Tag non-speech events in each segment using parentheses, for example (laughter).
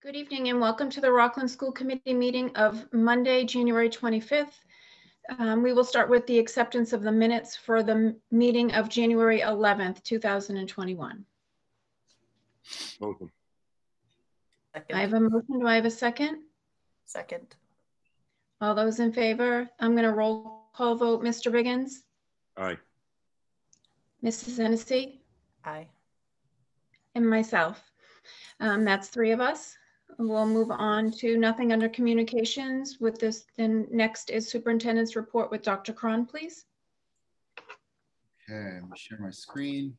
Good evening and welcome to the Rockland School Committee meeting of Monday, January 25th. Um, we will start with the acceptance of the minutes for the meeting of January 11th, 2021. Motion. I have a motion. Do I have a second? second, All those in favor? I'm going to roll call vote. Mr. Biggins, Aye. Mrs. Hennessy, aye. and myself. Um, That's three of us. We'll move on to nothing under communications with this. Then next is superintendent's report with Dr. Cron, please. Okay, me share my screen.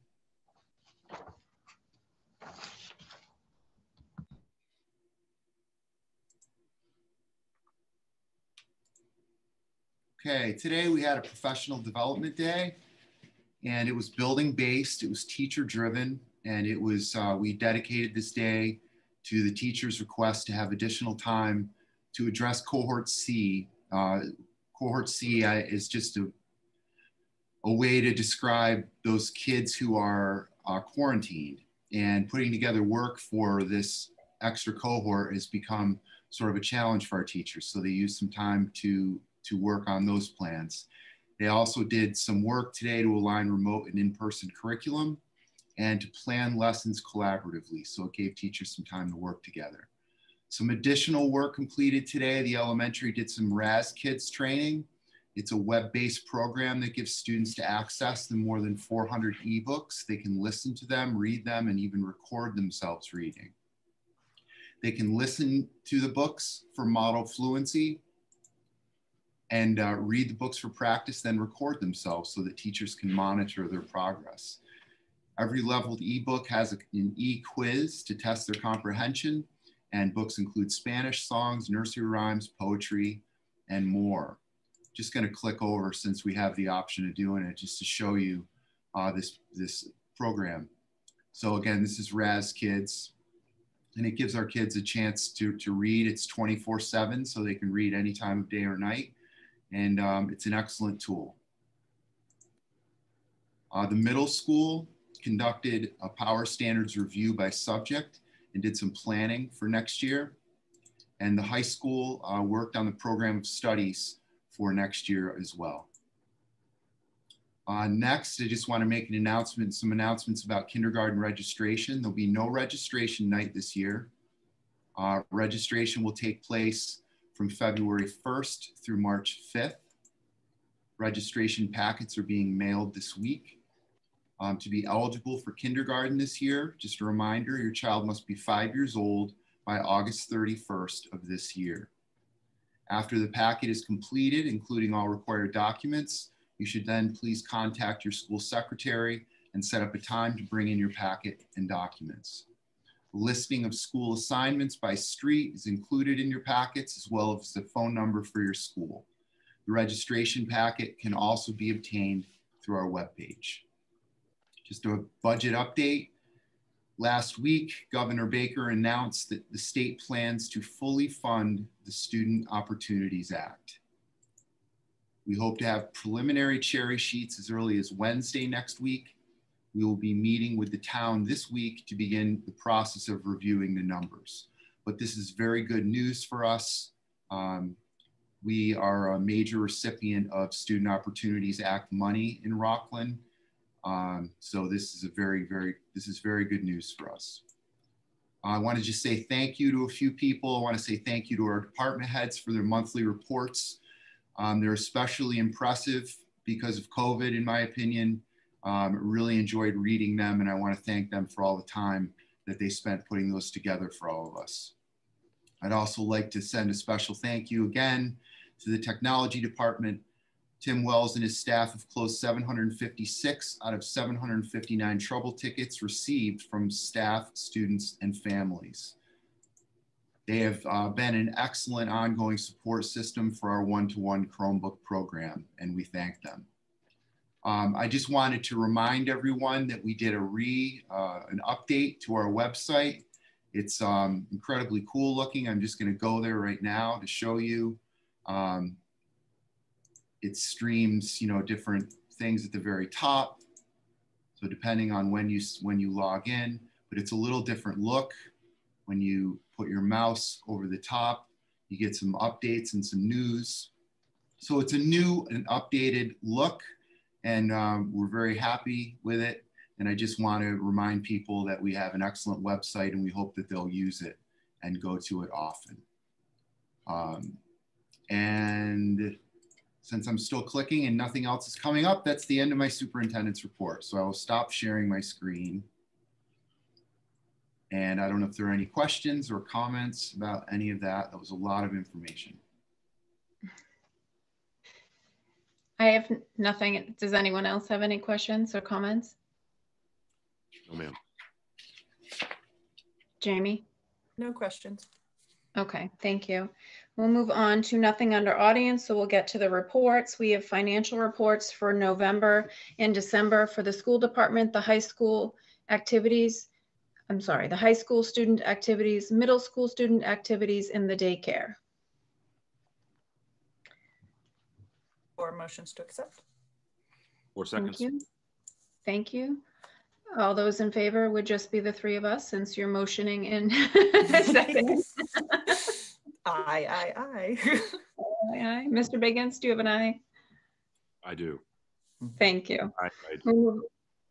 Okay, today we had a professional development day and it was building based, it was teacher driven, and it was, uh, we dedicated this day to the teacher's request to have additional time to address cohort C. Uh, cohort C is just a, a way to describe those kids who are uh, quarantined and putting together work for this extra cohort has become sort of a challenge for our teachers. So they used some time to, to work on those plans. They also did some work today to align remote and in-person curriculum and to plan lessons collaboratively. So it gave teachers some time to work together. Some additional work completed today. The elementary did some Raz Kids training. It's a web-based program that gives students to access the more than 400 ebooks. They can listen to them, read them, and even record themselves reading. They can listen to the books for model fluency and uh, read the books for practice, then record themselves so that teachers can monitor their progress. Every leveled ebook has an e-quiz to test their comprehension, and books include Spanish songs, nursery rhymes, poetry, and more. Just gonna click over since we have the option of doing it, just to show you uh, this, this program. So again, this is Raz Kids, and it gives our kids a chance to, to read. It's 24 seven, so they can read any time of day or night. And um, it's an excellent tool. Uh, the middle school conducted a power standards review by subject and did some planning for next year. And the high school uh, worked on the program of studies for next year as well. Uh, next, I just want to make an announcement, some announcements about kindergarten registration. There'll be no registration night this year. Uh, registration will take place from February 1st through March 5th. Registration packets are being mailed this week. Um, to be eligible for kindergarten this year, just a reminder, your child must be five years old by August 31st of this year. After the packet is completed, including all required documents, you should then please contact your school secretary and set up a time to bring in your packet and documents. Listing of school assignments by street is included in your packets as well as the phone number for your school. The registration packet can also be obtained through our webpage. Just a budget update. Last week, Governor Baker announced that the state plans to fully fund the Student Opportunities Act. We hope to have preliminary cherry sheets as early as Wednesday next week. We will be meeting with the town this week to begin the process of reviewing the numbers. But this is very good news for us. Um, we are a major recipient of Student Opportunities Act money in Rockland. Um, so this is a very, very, this is very good news for us. I want to just say thank you to a few people. I want to say thank you to our department heads for their monthly reports. Um, they're especially impressive because of COVID, in my opinion. Um, really enjoyed reading them, and I want to thank them for all the time that they spent putting those together for all of us. I'd also like to send a special thank you again to the technology department. Tim Wells and his staff have closed 756 out of 759 trouble tickets received from staff, students, and families. They have uh, been an excellent ongoing support system for our one-to-one Chromebook program, and we thank them. Um, I just wanted to remind everyone that we did a re, uh, an update to our website. It's um, incredibly cool looking. I'm just gonna go there right now to show you. Um, it streams, you know, different things at the very top. So depending on when you when you log in, but it's a little different look. When you put your mouse over the top, you get some updates and some news. So it's a new and updated look, and um, we're very happy with it. And I just want to remind people that we have an excellent website and we hope that they'll use it and go to it often. Um, and since I'm still clicking and nothing else is coming up, that's the end of my superintendent's report. So I will stop sharing my screen. And I don't know if there are any questions or comments about any of that. That was a lot of information. I have nothing. Does anyone else have any questions or comments? No, ma'am. Jamie? No questions. Okay, thank you. We'll move on to nothing under audience, so we'll get to the reports. We have financial reports for November and December for the school department, the high school activities, I'm sorry, the high school student activities, middle school student activities, and the daycare. Or motions to accept. Four seconds. Thank seconds. you. Thank you. All those in favor would just be the three of us since you're motioning in seconding. (laughs) Aye, aye, aye. Aye, aye. Mr. Biggins, do you have an aye? I do. Thank you. I, I, We'll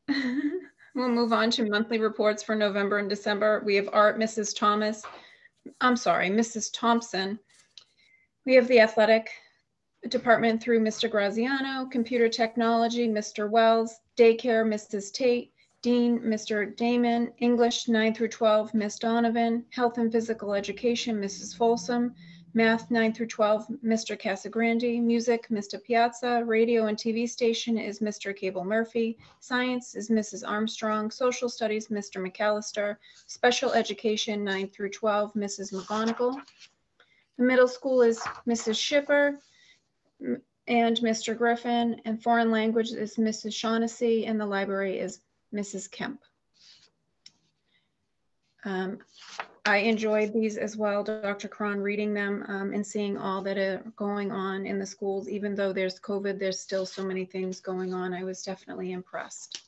(laughs) we'll move on to monthly reports for November and December. We have art, Mrs. Thomas. I'm sorry, Mrs. Thompson. We have the athletic department through Mr. Graziano, computer technology, Mr. Wells, daycare, Mrs. Tate, Dean, Mr. Damon, English 9 through 12, Miss Donovan, health and physical education, Mrs. Folsom, Math 9 through 12, Mr. Casagrande. Music, Mr. Piazza. Radio and TV station is Mr. Cable Murphy. Science is Mrs. Armstrong. Social studies, Mr. McAllister. Special education 9 through 12, Mrs. McGonigal. The middle school is Mrs. Shipper and Mr. Griffin. And foreign language is Mrs. Shaughnessy. And the library is Mrs. Kemp. Um, I enjoyed these as well, Dr. Cron, reading them um, and seeing all that are going on in the schools. Even though there's COVID, there's still so many things going on. I was definitely impressed.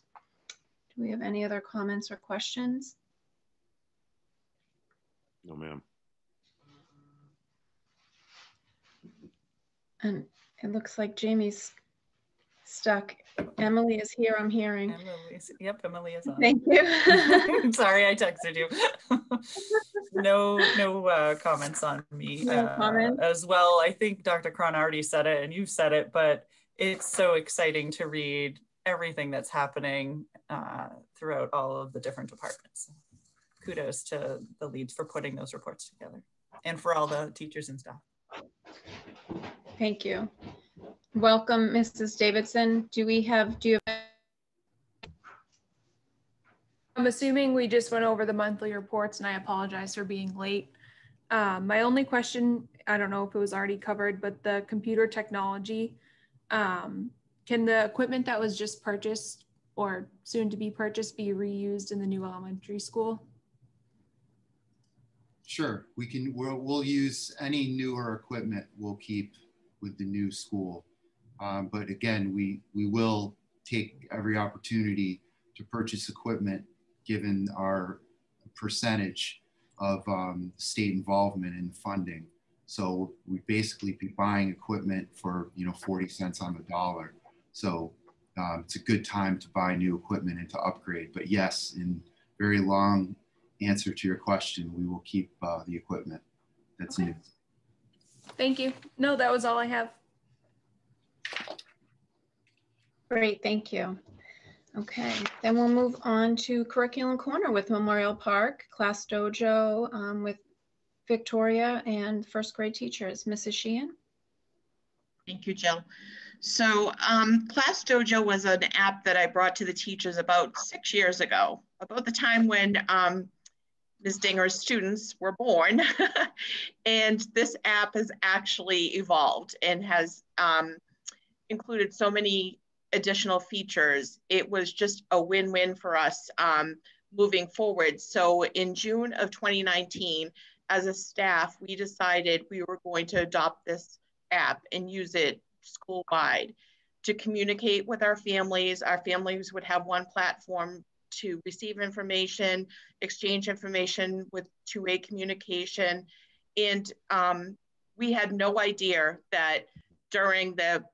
Do we have any other comments or questions? no, ma'am. And it looks like Jamie's stuck. Emily is here, I'm hearing. Emily's, yep, Emily is on. Thank you. (laughs) Sorry, I texted you. (laughs) no, no uh, comments on me No uh, comments. as well. I think Dr. Cron already said it, and you've said it, but it's so exciting to read everything that's happening uh, throughout all of the different departments. Kudos to the leads for putting those reports together, and for all the teachers and staff. Thank you. Welcome, Mrs. Davidson. Do we have, do you have I'm assuming we just went over the monthly reports and I apologize for being late. Um, my only question, I don't know if it was already covered, but the computer technology, um, can the equipment that was just purchased or soon to be purchased be reused in the new elementary school? Sure, we can, we'll, we'll use any newer equipment we'll keep with the new school. Um, but again, we, we will take every opportunity to purchase equipment given our percentage of um, state involvement in funding. So we basically be buying equipment for, you know, 40 cents on the dollar. So um, it's a good time to buy new equipment and to upgrade. But yes, in very long answer to your question, we will keep uh, the equipment that's Okay. new. Thank you. No, that was all I have. Great, thank you. Okay, then we'll move on to curriculum corner with Memorial Park, class dojo um, with Victoria and first grade teachers. Mrs. Sheehan? Thank you, Jill. So um, Class Dojo was an app that I brought to the teachers about six years ago, about the time when um, Ms. Dinger's students were born. (laughs) and this app has actually evolved and has um, included so many additional features. It was just a win-win for us um, moving forward. So in June of 2019, as a staff, we decided we were going to adopt this app and use it school wide to communicate with our families. Our families would have one platform to receive information, exchange information with two-way communication. And um, we had no idea that during the,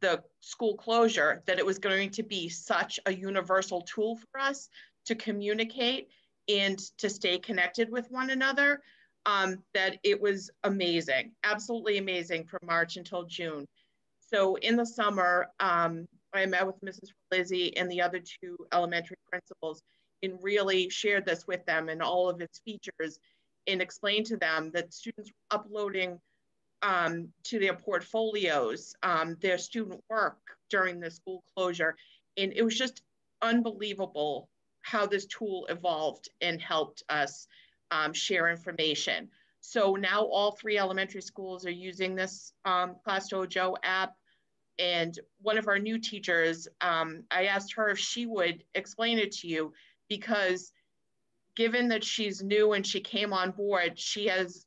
the school closure that it was going to be such a universal tool for us to communicate and to stay connected with one another um, that it was amazing, absolutely amazing from March until June. So in the summer, um, I met with Mrs. Lizzie and the other two elementary principals and really shared this with them and all of its features and explained to them that students were uploading um, to their portfolios um, their student work during the school closure. And it was just unbelievable how this tool evolved and helped us um, share information. So now all three elementary schools are using this um, Class Dojo app. And one of our new teachers, um, I asked her if she would explain it to you because given that she's new and she came on board, she has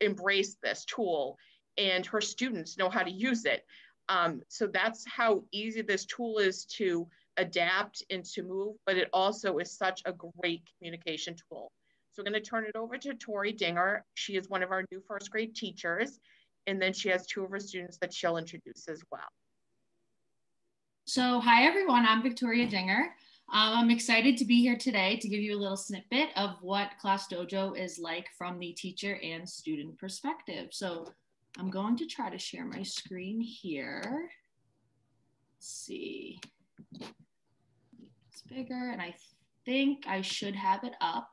embraced this tool and her students know how to use it. Um, so that's how easy this tool is to adapt and to move, but it also is such a great communication tool. So going to turn it over to Tori Dinger. She is one of our new first grade teachers, and then she has two of her students that she'll introduce as well. So hi everyone, I'm Victoria Dinger. Um, I'm excited to be here today to give you a little snippet of what Class Dojo is like from the teacher and student perspective. So I'm going to try to share my screen here. Let's see. It's bigger and I think I should have it up.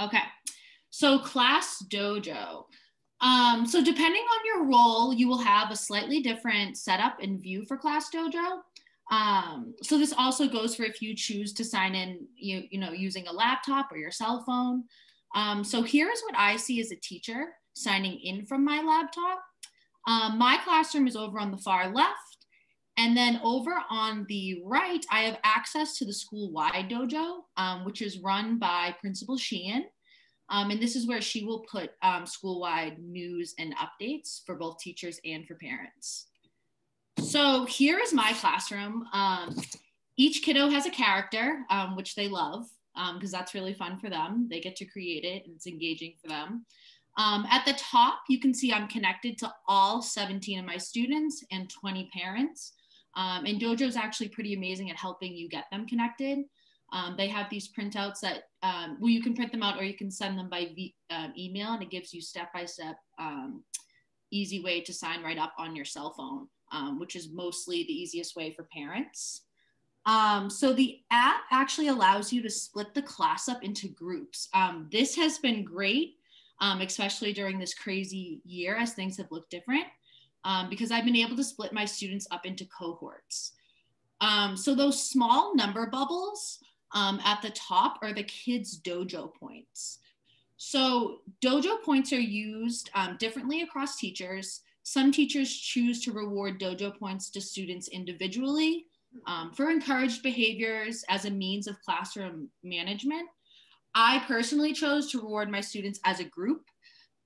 Okay, so Class Dojo. Um, so depending on your role, you will have a slightly different setup and view for Class Dojo. Um, so this also goes for if you choose to sign in, you, you know, using a laptop or your cell phone. Um, so here's what I see as a teacher signing in from my laptop. Um, my classroom is over on the far left. And then over on the right, I have access to the school-wide dojo, um, which is run by Principal Sheehan. Um, and this is where she will put um, school-wide news and updates for both teachers and for parents. So here is my classroom. Um, each kiddo has a character, um, which they love because um, that's really fun for them. They get to create it and it's engaging for them. Um, at the top, you can see I'm connected to all 17 of my students and 20 parents. And Dojo is actually pretty amazing at helping you get them connected. Um, they have these printouts that, um, well, you can print them out or you can send them by v um, email and it gives you step-by-step easy way to sign right up on your cell phone um, which is mostly the easiest way for parents. Um, so the app actually allows you to split the class up into groups. Um, this has been great, um, especially during this crazy year as things have looked different, um, because I've been able to split my students up into cohorts. Um, so those small number bubbles at the top are the kids' dojo points. So dojo points are used differently across teachers. Some teachers choose to reward dojo points to students individually um, for encouraged behaviors as a means of classroom management. I personally chose to reward my students as a group.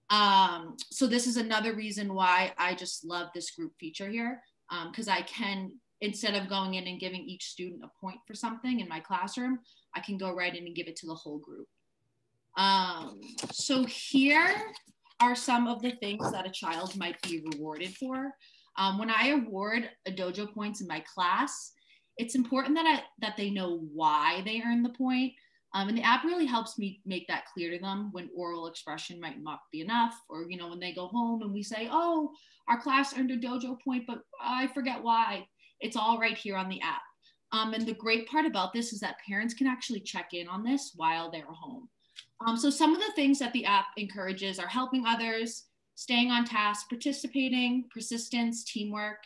Um, so this is another reason why I just love this group feature here because um, I can, instead of going in and giving each student a point for something in my classroom, I can go right in and give it to the whole group. Um, so here are some of the things that a child might be rewarded for. Um, when I award a dojo points in my class, it's important that I, that they know why they earn the point. Um, and the app really helps me make that clear to them when oral expression might not be enough, or you know when they go home and we say, "Oh, our class earned a dojo point, but I forget why." It's all right here on the app. Um, and the great part about this is that parents can actually check in on this while they're home. Um, so some of the things that the app encourages are helping others, staying on task, participating, persistence, teamwork,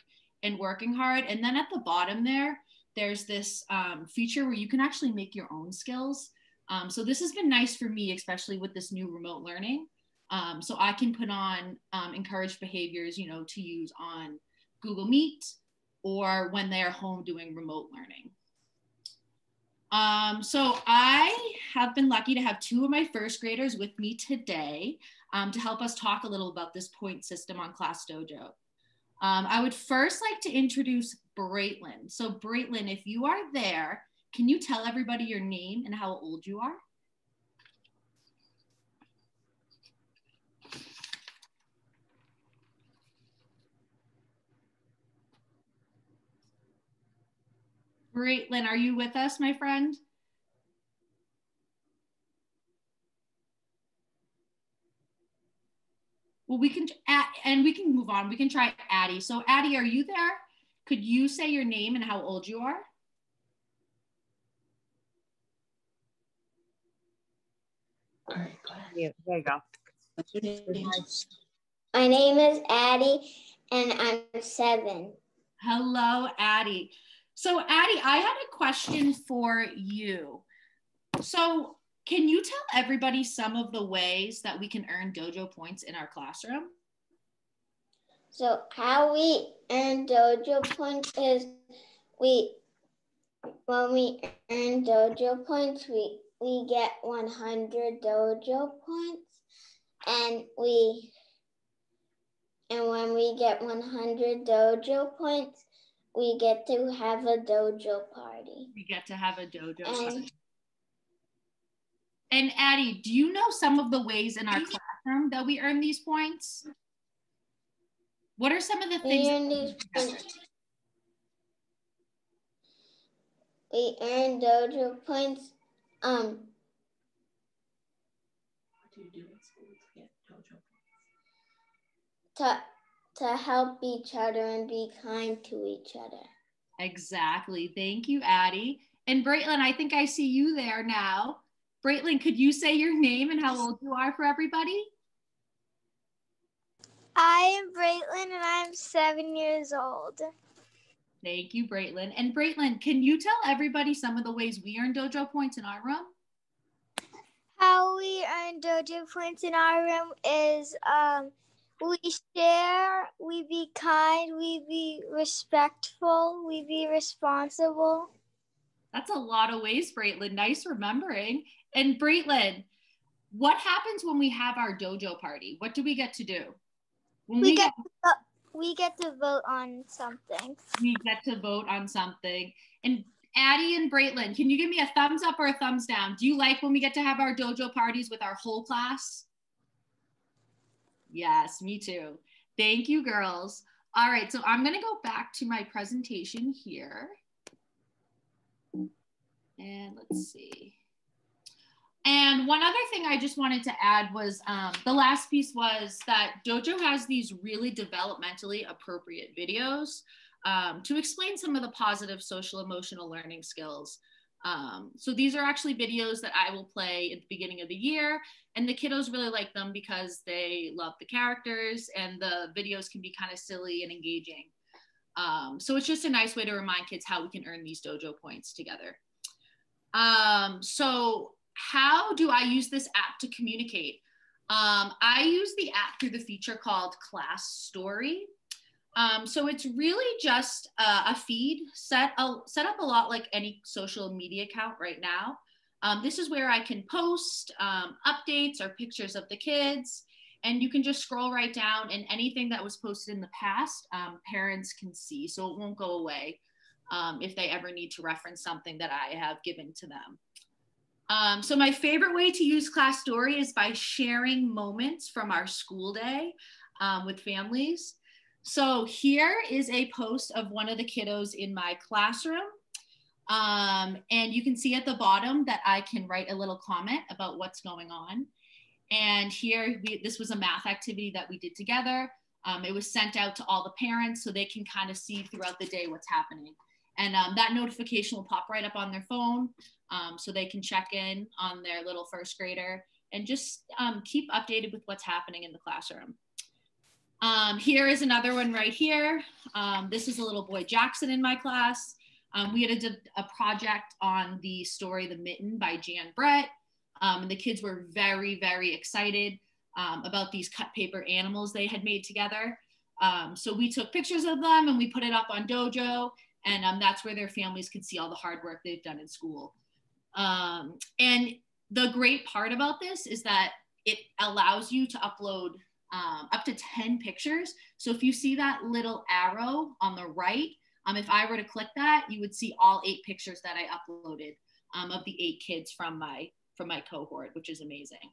and working hard. And then at the bottom there, there's this um, feature where you can actually make your own skills. Um, so this has been nice for me, especially with this new remote learning. Um, so I can put on um, encouraged behaviors, you know, to use on Google Meet or when they are home doing remote learning. Um, so I have been lucky to have two of my first graders with me today um, to help us talk a little about this point system on Class Dojo. Um, I would first like to introduce Braitlin. So Braitlin, if you are there, can you tell everybody your name and how old you are? Braitlin, are you with us, my friend? Well, we can, and we can move on. We can try Addie. So Addie, are you there? Could you say your name and how old you are? All right, go ahead. Yeah, there you go. What's your name? My name is Addie and I'm seven. Hello, Addie. So Addie, I had a question for you. So can you tell everybody some of the ways that we can earn dojo points in our classroom? So how we earn dojo points is we when we earn dojo points, we we get 100 dojo points and we and when we get 100 dojo points, we get to have a dojo party. We get to have a dojo and, party. And Addie, do you know some of the ways in our classroom that we earn these points? What are some of the things? We earn, these points. We earn dojo points. Um, what do you do in school to get dojo points? To to help each other and be kind to each other. Exactly. Thank you, Addie. And Braitlin, I think I see you there now. Braitlin, could you say your name and how old you are for everybody? I am Braitlin and I'm seven years old. Thank you, Braitlin. And Braitlin, can you tell everybody some of the ways we earn dojo points in our room? How we earn dojo points in our room is um, we share, we be kind, we be respectful, we be responsible. That's a lot of ways, Braitlin. Nice remembering. And Braitlin, what happens when we have our dojo party? What do we get to do? When we, we get we get to vote on something. We get to vote on something. And Addie and Braitlin, can you give me a thumbs up or a thumbs down? Do you like when we get to have our dojo parties with our whole class? Yes, me too. Thank you, girls. All right, so I'm gonna go back to my presentation here. And let's see. And one other thing I just wanted to add was um, the last piece was that Dojo has these really developmentally appropriate videos um, to explain some of the positive social emotional learning skills um, so these are actually videos that I will play at the beginning of the year, and the kiddos really like them because they love the characters, and the videos can be kind of silly and engaging. Um, so it's just a nice way to remind kids how we can earn these dojo points together. Um, so how do I use this app to communicate? Um, I use the app through the feature called Class Story. Um, so it's really just a, a feed set, a, set up a lot like any social media account right now. Um, this is where I can post um, updates or pictures of the kids, and you can just scroll right down and anything that was posted in the past, um, parents can see, so it won't go away um, if they ever need to reference something that I have given to them. Um, so my favorite way to use Class Story is by sharing moments from our school day with families. So here is a post of one of the kiddos in my classroom. Um, and you can see at the bottom that I can write a little comment about what's going on. And here, we, this was a math activity that we did together. Um, it was sent out to all the parents so they can kind of see throughout the day what's happening. And um, that notification will pop right up on their phone um, so they can check in on their little first grader and just um, keep updated with what's happening in the classroom. Um, here is another one right here. Um, this is a little boy Jackson in my class. Um, we had a, a, project on the story The Mitten by Jan Brett. Um, and the kids were very, very excited um, about these cut paper animals they had made together. Um, so we took pictures of them and we put it up on Dojo. And that's where their families could see all the hard work they've done in school. and the great part about this is that it allows you to upload um, up to 10 pictures. So if you see that little arrow on the right, Um, if I were to click that, you would see all eight pictures that I uploaded um, of the eight kids from my from my cohort, which is amazing.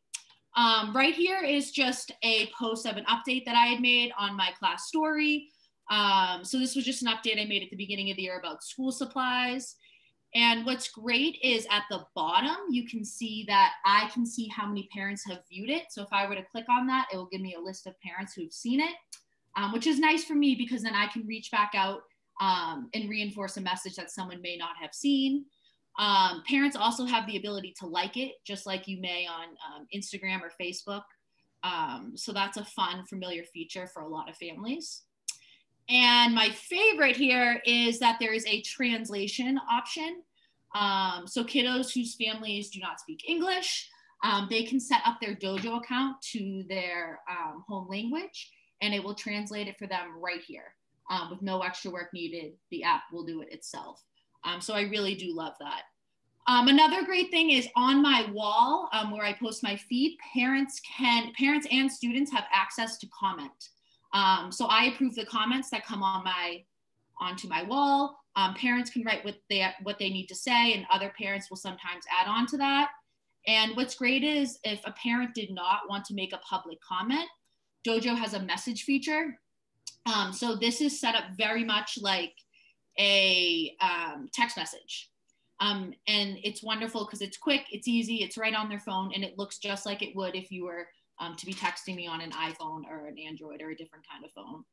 Um, right here is just a post of an update that I had made on my class story. Um, so this was just an update I made at the beginning of the year about school supplies. And what's great is at the bottom, you can see that I can see how many parents have viewed it. So if I were to click on that, it will give me a list of parents who've seen it, um, which is nice for me because then I can reach back out um, and reinforce a message that someone may not have seen. Um, parents also have the ability to like it, just like you may on um, Instagram or Facebook. Um, so that's a fun, familiar feature for a lot of families. And my favorite here is that there is a translation option. Um, so kiddos whose families do not speak English, um, they can set up their dojo account to their um, home language and it will translate it for them right here um, with no extra work needed. The app will do it itself. Um, so I really do love that. Um, another great thing is on my wall where I post my feed, parents can, parents and students have access to comment. Um, so I approve the comments that come on my onto my wall. Um, parents can write what they what they need to say, and other parents will sometimes add on to that. And what's great is if a parent did not want to make a public comment, Dojo has a message feature. Um, so this is set up very much like a um, text message. Um, and it's wonderful because it's quick, it's easy, it's right on their phone, and it looks just like it would if you were um, to be texting me on an iPhone or an Android or a different kind of phone.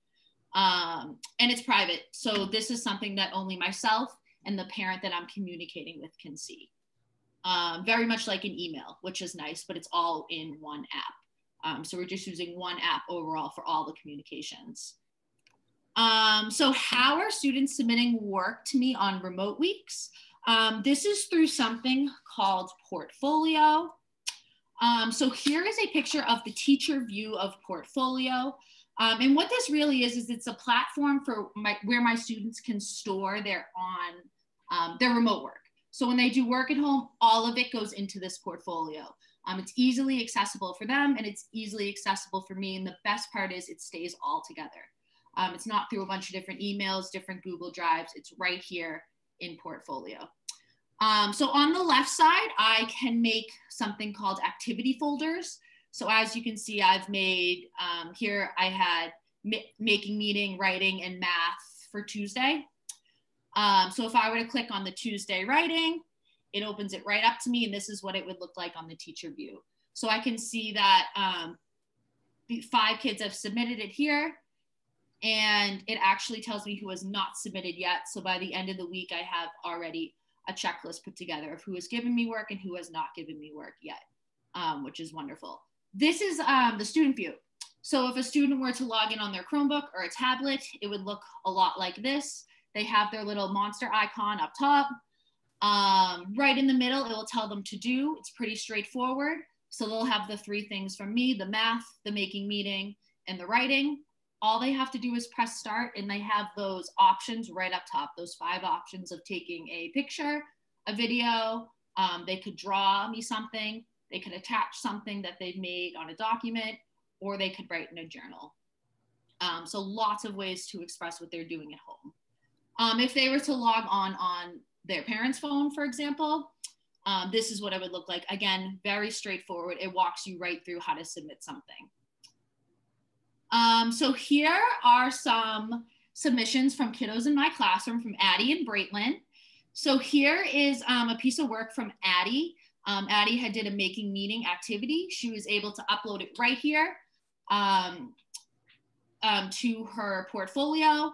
Um, and it's private. So this is something that only myself and the parent that I'm communicating with can see. Um, very much like an email, which is nice, but it's all in one app. Um, so we're just using one app overall for all the communications. Um, so how are students submitting work to me on remote weeks? Um, this is through something called Portfolio. Um, so here is a picture of the teacher view of portfolio. Um, and what this really is, is it's a platform for my, where my students can store their on um, their remote work. So when they do work at home, all of it goes into this portfolio. Um, it's easily accessible for them and it's easily accessible for me. And the best part is it stays all together. Um, it's not through a bunch of different emails, different Google Drives. It's right here in portfolio. Um, so on the left side, I can make something called activity folders. So as you can see, I've made um, here, I had making meaning, writing, and math for Tuesday. Um, so if I were to click on the Tuesday writing, it opens it right up to me, and this is what it would look like on the teacher view. So I can see that um, five kids have submitted it here, and it actually tells me who has not submitted yet. So by the end of the week, I have already a checklist put together of who has given me work and who has not given me work yet, um, which is wonderful. This is um, the student view. So if a student were to log in on their Chromebook or a tablet, it would look a lot like this. They have their little monster icon up top. Um, right in the middle, it will tell them to do. It's pretty straightforward. So they'll have the three things from me, the math, the making meaning, and the writing all they have to do is press start and they have those options right up top, those five options of taking a picture, a video, um, they could draw me something, they could attach something that they've made on a document, or they could write in a journal. Um, so lots of ways to express what they're doing at home. Um, if they were to log on on their parents' phone, for example, um, this is what it would look like. Again, very straightforward. It walks you right through how to submit something. Um, so here are some submissions from kiddos in my classroom from Addie and Braitlin. So here is um, a piece of work from Addie. Um, Addie had did a making meaning activity. She was able to upload it right here um, um, to her portfolio.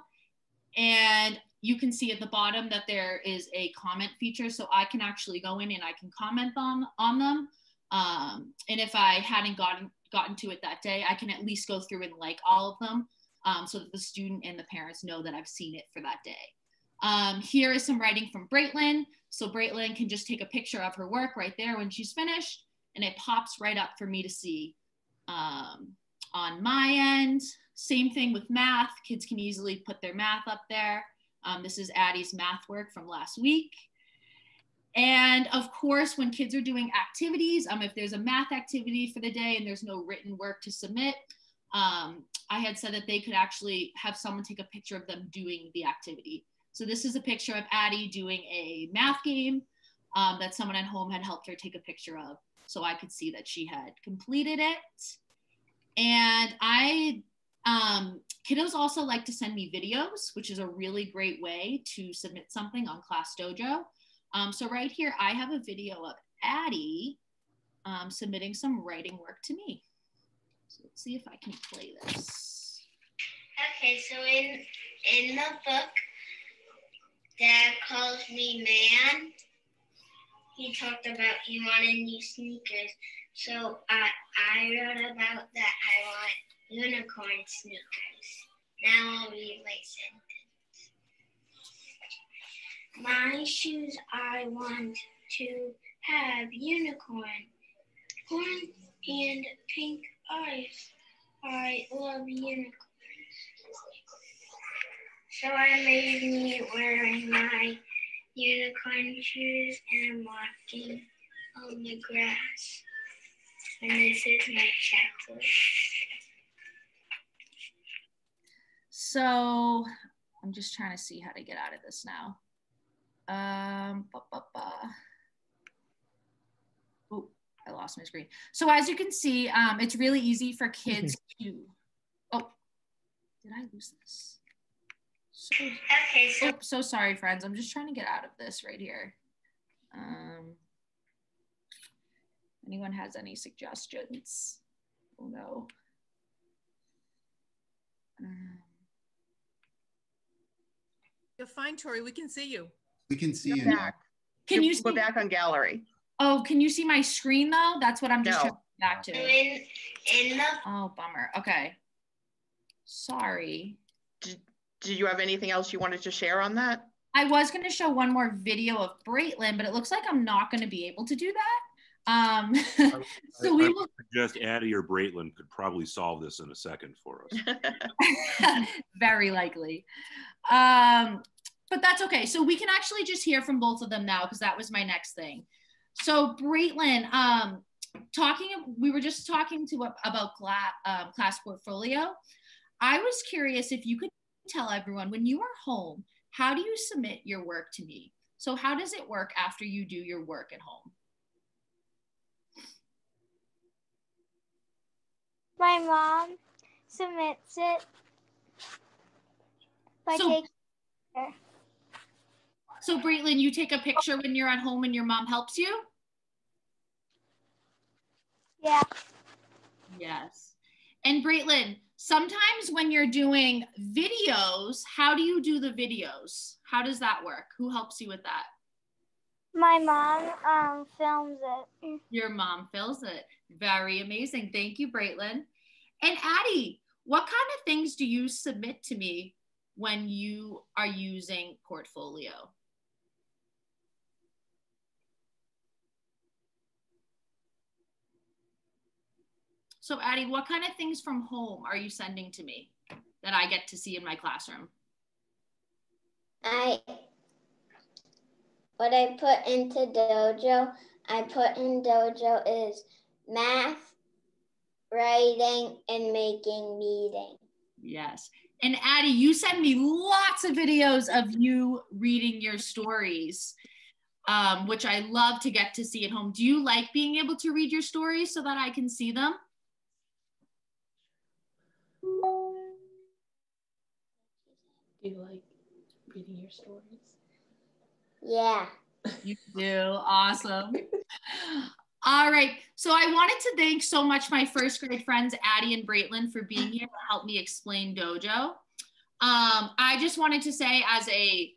And you can see at the bottom that there is a comment feature. So I can actually go in and I can comment on, on them. Um, and if I hadn't gotten gotten to it that day, I can at least go through and like all of them um, so that the student and the parents know that I've seen it for that day. Um, here is some writing from Braitlin. So Braitlin can just take a picture of her work right there when she's finished and it pops right up for me to see. Um, on my end, same thing with math. Kids can easily put their math up there. Um, this is Addie's math work from last week. And of course, when kids are doing activities, um, if there's a math activity for the day and there's no written work to submit, um, I had said that they could actually have someone take a picture of them doing the activity. So this is a picture of Addie doing a math game um, that someone at home had helped her take a picture of. So I could see that she had completed it. And I, um, kiddos also like to send me videos, which is a really great way to submit something on Class Dojo. Um, so right here, I have a video of Addie um, submitting some writing work to me. So let's see if I can play this. Okay, so in in the book, Dad calls me man. He talked about he wanted new sneakers. So I I wrote about that I want unicorn sneakers. Now I'll read my sentence. My shoes I want to have unicorn, horn and pink eyes. I love unicorns. So I made me wearing my unicorn shoes and I'm walking on the grass. And this is my checklist. So I'm just trying to see how to get out of this now. Um, ba, ba, ba. Oh, I lost my screen. So as you can see, um, it's really easy for kids (laughs) to, oh, did I lose this? So, Okay, so oh, so sorry, friends. I'm just trying to get out of this right here. Um, anyone has any suggestions? Oh no. Um, You're fine, Tori. We can see you. We can see Go you back. Can you Go see? back on gallery. Oh, can you see my screen though? That's what I'm just No. trying to get back to. in in the Oh, bummer. Okay. Sorry. Did you have anything else you wanted to share on that? I was going to show one more video of Braitlin, but it looks like I'm not going to be able to do that. Um, (laughs) so we I will suggest Addie or Braitlin could probably solve this in a second for us. (laughs) (laughs) very likely. Um, but that's okay. So we can actually just hear from both of them now because that was my next thing. So Braitlin, um, talking, we were just talking to about class, um, class portfolio. I was curious if you could tell everyone when you are home, how do you submit your work to me? So how does it work after you do your work at home? My mom submits it by So- taking So Braitlin, you take a picture when you're at home and your mom helps you? yeah. Yes. And Braitlin, sometimes when you're doing videos, how do you do the videos? How does that work? Who helps you with that? My mom um films it. Your mom fills it. Very amazing. Thank you, Braitlin. And Addie, what kind of things do you submit to me when you are using Portfolio? So Addie, what kind of things from home are you sending to me that I get to see in my classroom? I what I put into dojo, I put in dojo is math, writing, and making meaning. Yes. And Addie, you send me lots of videos of you reading your stories, um, which I love to get to see at home. Do you like being able to read your stories so that I can see them? You like reading your stories? Yeah. You do. Awesome. All right. So I wanted to thank so much my first grade friends, Addie and Braitlin, for being here to help me explain dojo. Um, I just wanted to say, as a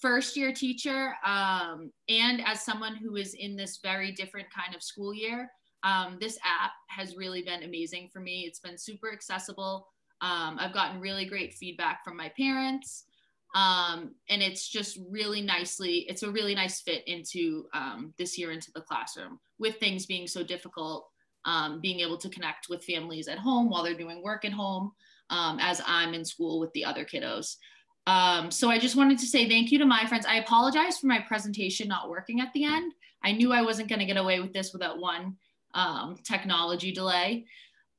first year teacher um, and as someone who is in this very different kind of school year, um, this app has really been amazing for me. It's been super accessible. Um, I've gotten really great feedback from my parents. Um, and it's just really nicely, it's a really nice fit into um, this year into the classroom with things being so difficult, um, being able to connect with families at home while they're doing work at home um, as I'm in school with the other kiddos. Um, so I just wanted to say thank you to my friends. I apologize for my presentation not working at the end. I knew I wasn't going to get away with this without one technology delay.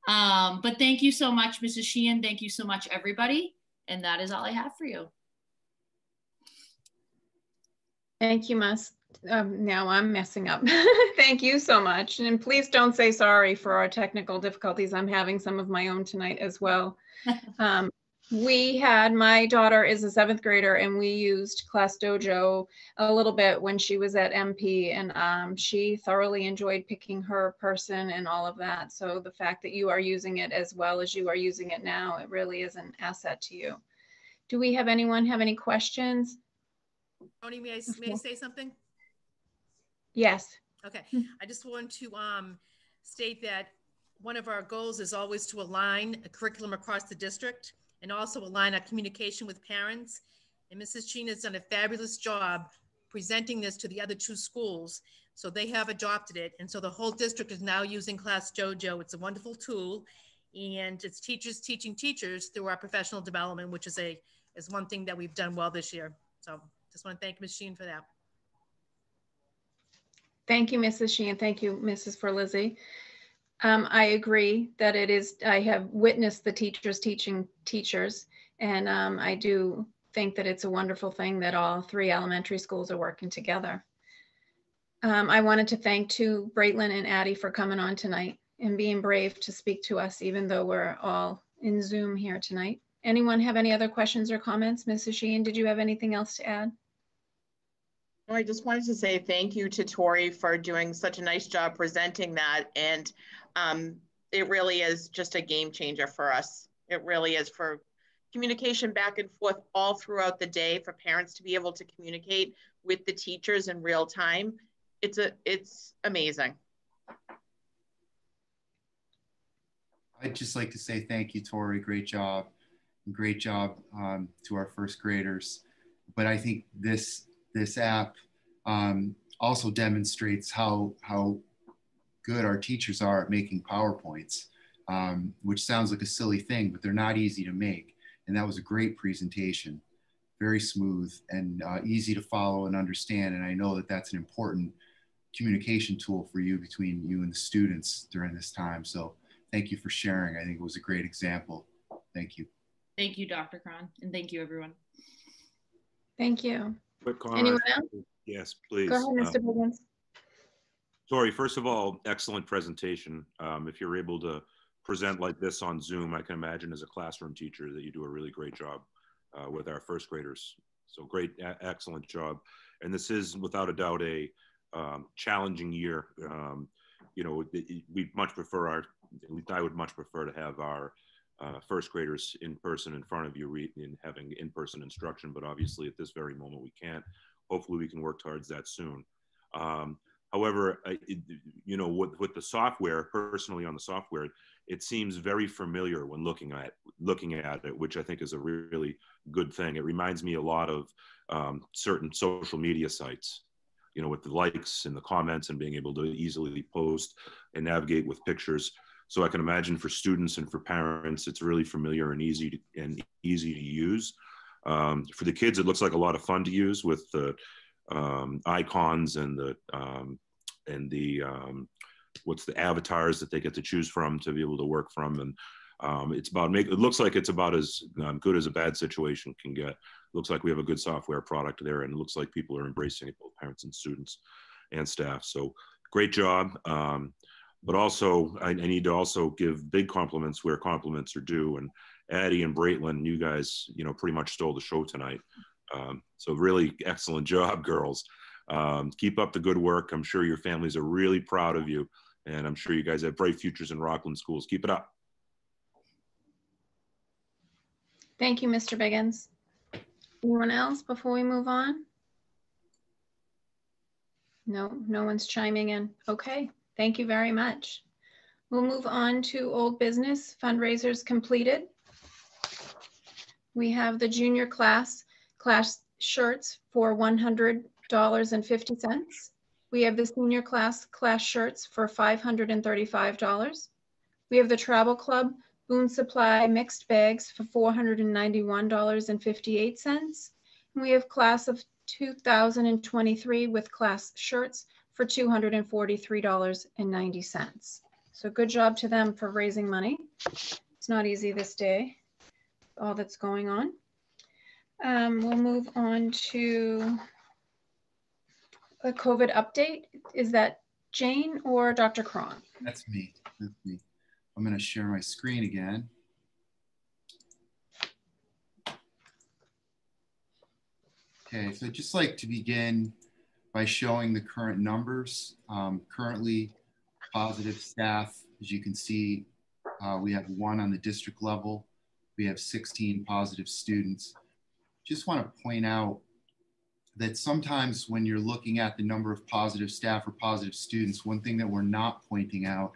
Um, but thank you so much, Mrs. Sheehan. Thank you so much, everybody. And that is all I have for you. Thank you, Mus. Um, now I'm messing up. (laughs) Thank you so much. And please don't say sorry for our technical difficulties. I'm having some of my own tonight as well. (laughs) Um, we had, my daughter is a seventh grader and we used Class Dojo a little bit when she was at MP and um, she thoroughly enjoyed picking her person and all of that. So the fact that you are using it as well as you are using it now, it really is an asset to you. Do we have anyone have any questions? Tony, may I, may I say something? Yes. Okay, I just want to um, state that one of our goals is always to align a curriculum across the district and also align our communication with parents. And Mrs. Sheen has done a fabulous job presenting this to the other two schools. So they have adopted it. And so the whole district is now using Class Dojo. It's a wonderful tool. And it's teachers teaching teachers through our professional development, which is a is one thing that we've done well this year. So just want to thank Ms. Sheen for that. Thank you, Mrs. Sheen. Thank you, Mrs. Forlizzi. Um, I agree that it is, I have witnessed the teachers teaching teachers. And um, I do think that it's a wonderful thing that all three elementary schools are working together. Um, I wanted to thank too Braitlin and Addie for coming on tonight and being brave to speak to us, even though we're all in Zoom here tonight. Anyone have any other questions or comments? Mrs. Sheehan, did you have anything else to add? I just wanted to say thank you to Tori for doing such a nice job presenting that. And um, it really is just a game changer for us. It really is for communication back and forth all throughout the day for parents to be able to communicate with the teachers in real time. It's a it's amazing. I'd just like to say thank you, Tori. Great job. Great job um, to our first graders. But I think this this app um, also demonstrates how how good our teachers are at making PowerPoints, um, which sounds like a silly thing, but they're not easy to make. And that was a great presentation, very smooth and uh, easy to follow and understand. And I know that that's an important communication tool for you between you and the students during this time. So thank you for sharing. I think it was a great example. Thank you. Thank you, Dr. Cron, and thank you, everyone. Thank you. Quick comment. Anyone else? Yes, please. Go ahead, Mr. Biggins. Tori, first of all, excellent presentation. Um, if you're able to present like this on Zoom, I can imagine as a classroom teacher that you do a really great job uh, with our first graders. So great, excellent job. And this is without a doubt a um, challenging year. Um, you know, we'd much prefer our, at least I would much prefer to have our uh, first graders in person in front of you in having in-person instruction, but obviously at this very moment we can't. Hopefully we can work towards that soon. Um, however, I, it, you know, with, with the software, personally on the software, it seems very familiar when looking at looking at it, which I think is a really good thing. It reminds me a lot of um, certain social media sites, you know, with the likes and the comments and being able to easily post and navigate with pictures. So I can imagine for students and for parents, it's really familiar and easy to, and easy to use. Um, for the kids, it looks like a lot of fun to use with the um, icons and the um, and the um, what's the avatars that they get to choose from to be able to work from. And um, it's about make. It looks like it's about as um, good as a bad situation can get. Looks like we have a good software product there, and it looks like people are embracing it, both parents and students and staff. So great job. Um, but also I, I, need to also give big compliments where compliments are due. And Addie and Braitlin, you guys, you know, pretty much stole the show tonight. Um, so really excellent job, (laughs) girls. Um, keep up the good work. I'm sure your families are really proud of you. And I'm sure you guys have bright futures in Rockland schools. Keep it up. Thank you, Mr. Biggins. Anyone else before we move on? No, no one's chiming in. Okay. Thank you very much. We'll move on to old business fundraisers completed. We have the junior class class shirts for $100.50. We have the senior class class shirts for $535. We have the travel club Boon Supply mixed bags for $491.58. And we have class of 2023 with class shirts for $243.90. So good job to them for raising money. It's not easy this day, all that's going on. Um, we'll move on to a COVID update. Is that Jane or Dr. Cron? That's me. That's me. I'm going to share my screen again. Okay, so just like to begin by showing the current numbers. Um, currently, positive staff, as you can see, uh, we have one on the district level. We have 16 positive students. Just want to point out that sometimes when you're looking at the number of positive staff or positive students, one thing that we're not pointing out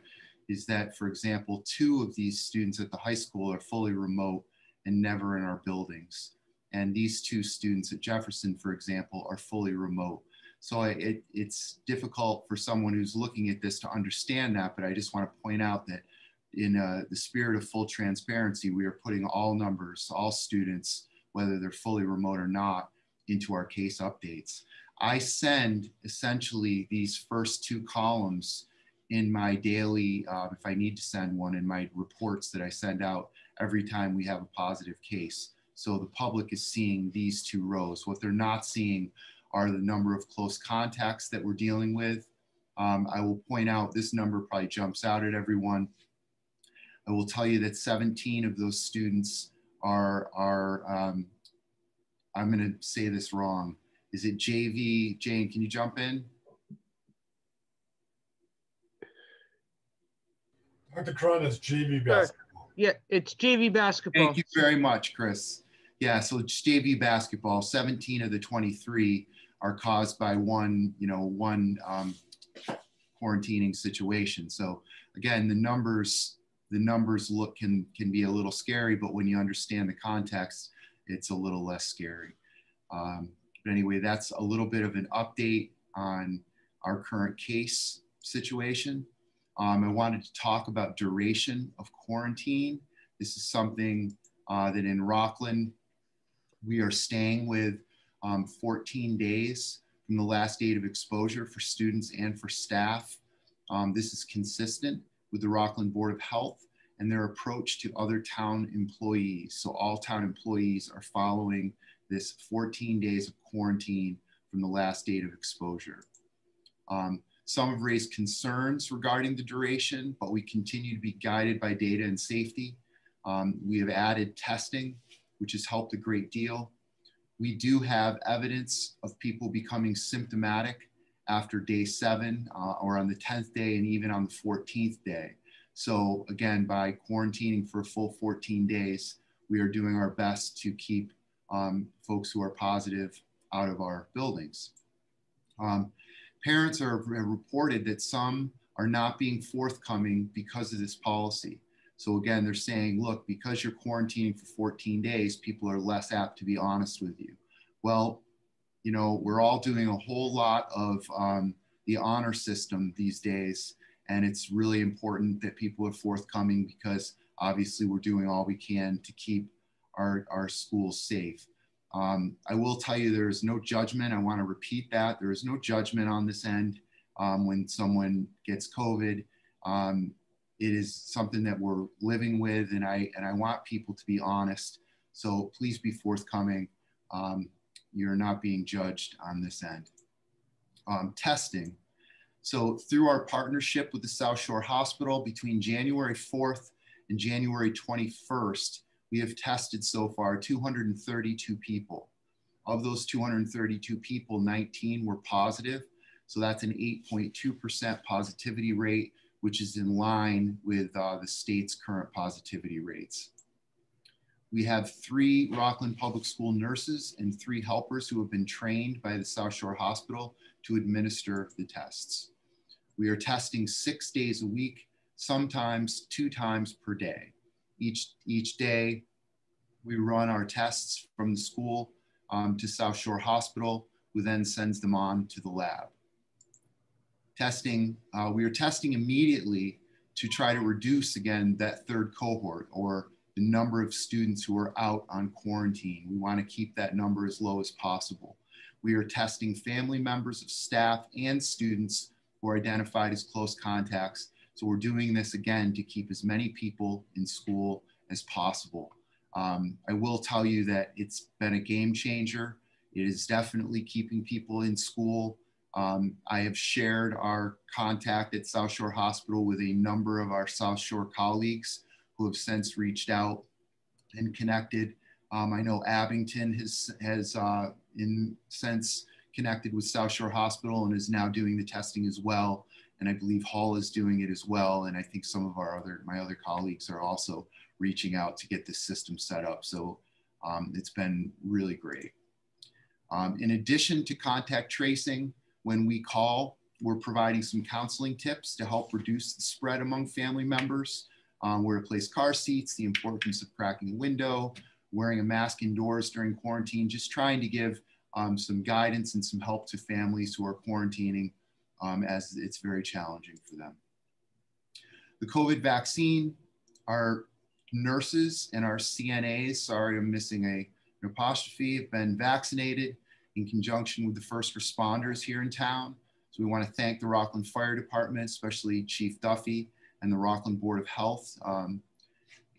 is that, for example, two of these students at the high school are fully remote and never in our buildings. And these two students at Jefferson, for example, are fully remote. So it, it's difficult for someone who's looking at this to understand that, but I just want to point out that in uh, the spirit of full transparency, we are putting all numbers, all students, whether they're fully remote or not, into our case updates. I send essentially these first two columns in my daily, uh, if I need to send one, in my reports that I send out every time we have a positive case. So the public is seeing these two rows. What they're not seeing are the number of close contacts that we're dealing with. Um, I will point out this number probably jumps out at everyone. I will tell you that 17 of those students are, are um, I'm going to say this wrong. Is it JV? Jane, can you jump in? Dr. Cron is JV basketball. Yeah, it's JV basketball. Thank you very much, Chris. Yeah, so it's JV basketball. 17 of the 23 are caused by one, you know, one um, quarantining situation. So again, the numbers, the numbers look can can be a little scary, but when you understand the context, it's a little less scary. Um, but anyway, that's a little bit of an update on our current case situation. Um, I wanted to talk about duration of quarantine. This is something uh, that in Rockland, we are staying with um, 14 days from the last date of exposure for students and for staff. Um, this is consistent with the Rockland Board of Health and their approach to other town employees. So all town employees are following this 14 days of quarantine from the last date of exposure. Um, some have raised concerns regarding the duration, but we continue to be guided by data and safety. Um, we have added testing, which has helped a great deal. We do have evidence of people becoming symptomatic after day seven uh, or on the 10th day and even on the 14th day. So again, by quarantining for a full 14 days, we are doing our best to keep um, folks who are positive out of our buildings. Um, parents are reported that some are not being forthcoming because of this policy. So again, they're saying, look, because you're quarantining for 14 days, people are less apt to be honest with you. Well, you know, we're all doing a whole lot of um, the honor system these days. And it's really important that people are forthcoming because obviously we're doing all we can to keep our, our schools safe. Um, I will tell you there is no judgment. I want to repeat that. There is no judgment on this end um, when someone gets COVID. Um, it is something that we're living with, and I, and I want people to be honest. So please be forthcoming. Um, you're not being judged on this end. Um, testing. So through our partnership with the South Shore Hospital between January 4th and January 21st, we have tested so far 232 people. Of those 232 people, 19 were positive. So that's an 8.2% positivity rate, which is in line with uh, the state's current positivity rates. We have three Rockland Public School nurses and three helpers who have been trained by the South Shore Hospital to administer the tests. We are testing six days a week, sometimes two times per day. Each, each day, we run our tests from the school um, to South Shore Hospital, who then sends them on to the lab. Testing, uh, we are testing immediately to try to reduce again that third cohort or the number of students who are out on quarantine. We want to keep that number as low as possible. We are testing family members of staff and students who are identified as close contacts. So we're doing this again to keep as many people in school as possible. Um, I will tell you that it's been a game changer. It is definitely keeping people in school Um, I have shared our contact at South Shore Hospital with a number of our South Shore colleagues who have since reached out and connected. Um, I know Abington has, has uh, in since connected with South Shore Hospital and is now doing the testing as well. And I believe Hull is doing it as well. And I think some of our other, my other colleagues are also reaching out to get this system set up. So um, it's been really great. Um, in addition to contact tracing, when we call, we're providing some counseling tips to help reduce the spread among family members, um, where to place car seats, the importance of cracking a window, wearing a mask indoors during quarantine, just trying to give um, some guidance and some help to families who are quarantining um, as it's very challenging for them. The COVID vaccine, our nurses and our CNAs, sorry, I'm missing a, an apostrophe, have been vaccinated in conjunction with the first responders here in town. So we want to thank the Rockland Fire Department, especially Chief Duffy and the Rockland Board of Health. Um,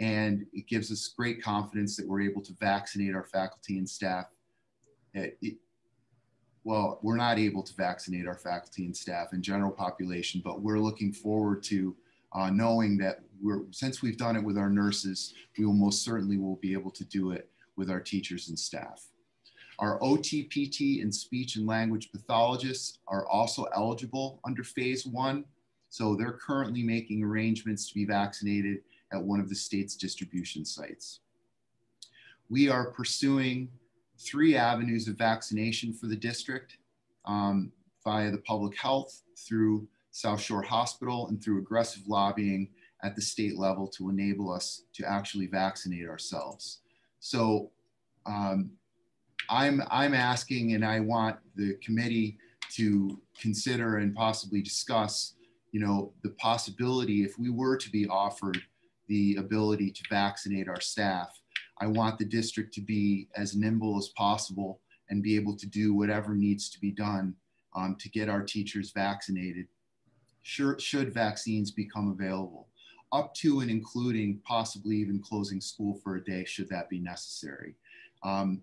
and it gives us great confidence that we're able to vaccinate our faculty and staff. It, it, well, we're not able to vaccinate our faculty and staff and general population, but we're looking forward to uh, knowing that we're, since we've done it with our nurses, we will most certainly will be able to do it with our teachers and staff. Our OTPT and speech and language pathologists are also eligible under phase one. So they're currently making arrangements to be vaccinated at one of the state's distribution sites. We are pursuing three avenues of vaccination for the district um, via the public health, through South Shore Hospital, and through aggressive lobbying at the state level to enable us to actually vaccinate ourselves. So um, I'm, I'm asking and I want the committee to consider and possibly discuss, you know, the possibility if we were to be offered the ability to vaccinate our staff, I want the district to be as nimble as possible and be able to do whatever needs to be done um, to get our teachers vaccinated should, should vaccines become available, up to and including possibly even closing school for a day should that be necessary. Um,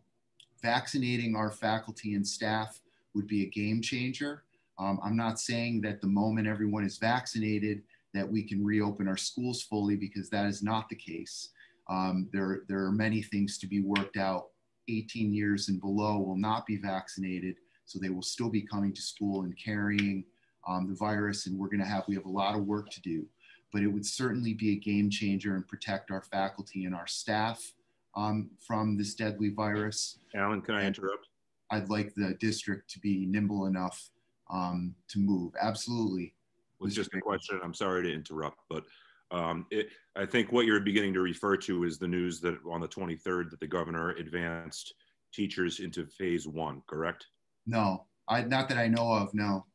vaccinating our faculty and staff would be a game changer. Um, I'm not saying that the moment everyone is vaccinated that we can reopen our schools fully because that is not the case. Um, there, there are many things to be worked out. 18 years and below will not be vaccinated, so they will still be coming to school and carrying um, the virus, and we're going to have we have a lot of work to do. But it would certainly be a game changer and protect our faculty and our staff um, from this deadly virus. Alan, can I interrupt? I'd like the district to be nimble enough um, to move. Absolutely. Was just a question. I'm sorry to interrupt, but um, it, I think what you're beginning to refer to is the news that on the 23rd that the governor advanced teachers into phase one, correct? No, I, not that I know of, no.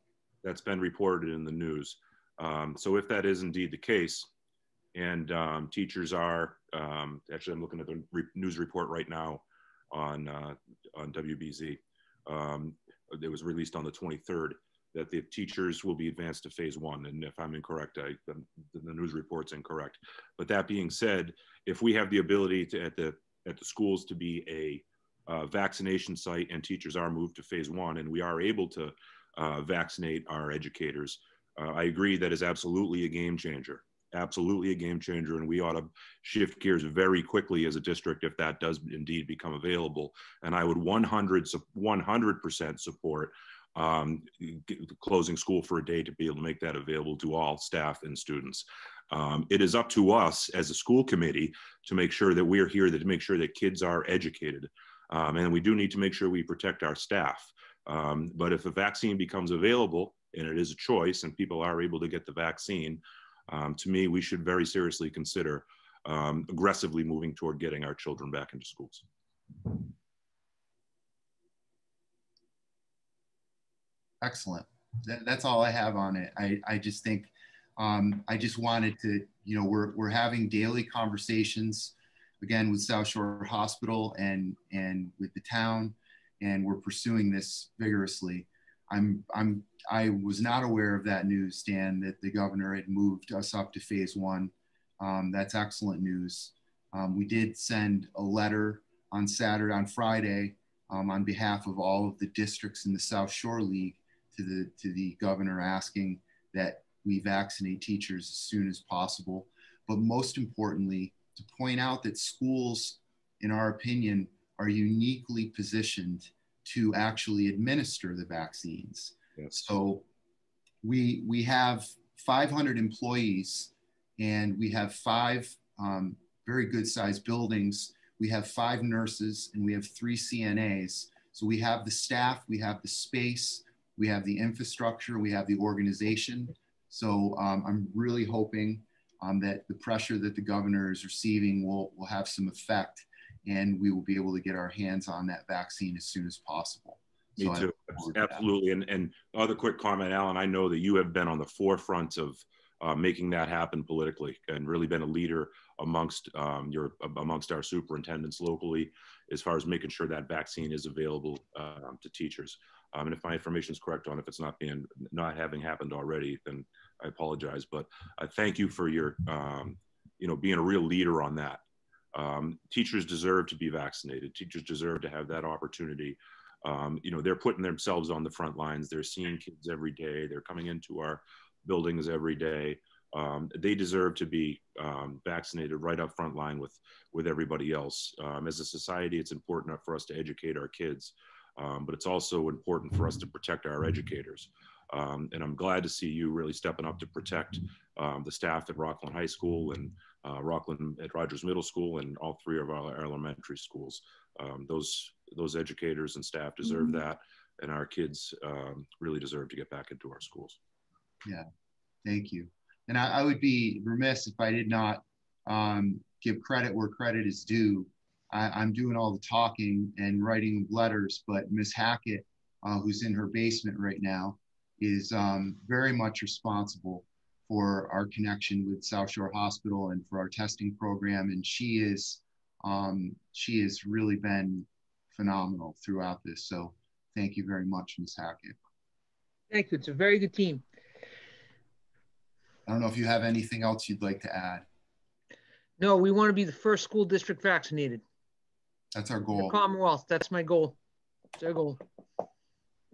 That's been reported in the news. Um, so if that is indeed the case, and um, teachers are um, actually I'm looking at the re news report right now on uh, on WBZ. Um, it was released on the 23rd that the teachers will be advanced to phase one. And if I'm incorrect, I, the, the news report's incorrect. But that being said, if we have the ability to at the at the schools to be a uh, vaccination site and teachers are moved to phase one and we are able to uh, vaccinate our educators, uh, I agree that is absolutely a game changer absolutely a game changer and we ought to shift gears very quickly as a district if that does indeed become available. And i would 100 100% support um, closing school for a day to be able to make that available to all staff and students. Um, it is up to us as a school committee to make sure that we're here to make sure that kids are educated. Um, and we do need to make sure we protect our staff. Um, but if a vaccine becomes available and it is a choice and people are able to get the vaccine um, to me, we should very seriously consider um, aggressively moving toward getting our children back into schools. Excellent. That, that's all I have on it. I, I just think, um, I just wanted to, you know, we're, we're having daily conversations again with South Shore Hospital and, and with the town, and we're pursuing this vigorously. I'm, I'm, I was not aware of that news, Stan, that the governor had moved us up to phase one. Um, that's excellent news. Um, we did send a letter on Saturday, on Friday, um, on behalf of all of the districts in the South Shore League to the to the governor asking that we vaccinate teachers as soon as possible. But most importantly, to point out that schools, in our opinion, are uniquely positioned to actually administer the vaccines. Yes. So we we have 500 employees and we have five um, very good sized buildings. We have five nurses and we have three CNAs. So we have the staff, we have the space, we have the infrastructure, we have the organization. So um, I'm really hoping um, that the pressure that the governor is receiving will, will have some effect and we will be able to get our hands on that vaccine as soon as possible. Me So too. Absolutely. And, and other quick comment, Alan, I know that you have been on the forefront of uh, making that happen politically and really been a leader amongst um, your amongst our superintendents locally as far as making sure that vaccine is available um, to teachers. Um, and if my information is correct on if it's not being not having happened already, then I apologize. But I thank you for your um, you know being a real leader on that. Um, teachers deserve to be vaccinated. Teachers deserve to have that opportunity. Um, you know, they're putting themselves on the front lines. They're seeing kids every day. They're coming into our buildings every day. Um, they deserve to be um, vaccinated right up front line with with everybody else. Um, as a society, it's important for us to educate our kids, um, but it's also important for us to protect our educators. Um, and I'm glad to see you really stepping up to protect the staff at Rockland High School and uh, Rockland at Rogers Middle School and all three of our elementary schools. Um, those those educators and staff deserve Mhm. that, and our kids um, really deserve to get back into our schools. Yeah, thank you. And I, I would be remiss if I did not um, give credit where credit is due. I, I'm doing all the talking and writing letters, but Miss Hackett, uh, who's in her basement right now, is um, very much responsible for our connection with South Shore Hospital and for our testing program. And she is, um, she has really been phenomenal throughout this. So thank you very much, Ms. Hackett. Thank you. It's a very good team. I don't know if you have anything else you'd like to add. No, we want to be the first school district vaccinated. That's our The goal. Commonwealth. That's my goal. It's our goal.